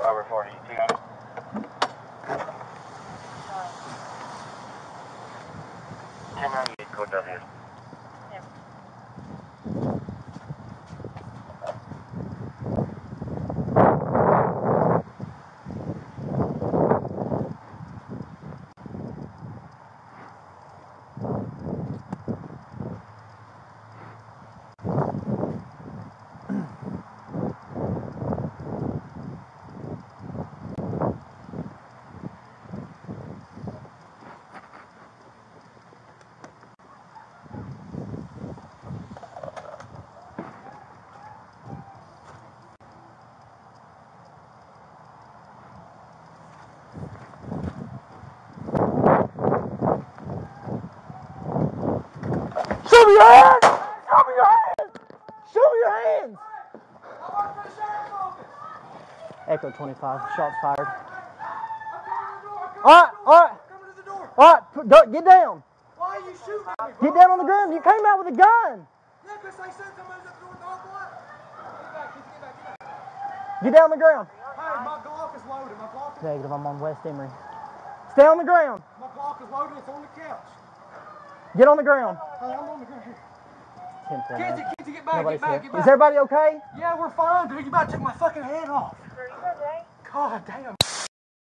Over 42. Ten ninety-eight code W. Show me your hands! Show me your hands! Show me your hands! Echo 25, shots fired. Alright, alright, Coming to the door. alright, get down. Why are you shooting me? Get down on the ground. You came out with a gun. Yeah, because they said somebody's at the door with whole blood. Get back, get, get back, get back. Get down on the ground. Hey, my Glock is loaded. My Glock is, Negative, I'm on West Emory. Stay on the ground. my Glock is loaded. It's on the couch. Get on the ground. Hey, I'm on the ground 10 Kenzie, Kenzie, get back, Nobody's get back, here. get back. Is everybody okay? Yeah, we're fine, dude. You about to take my fucking head off. God damn.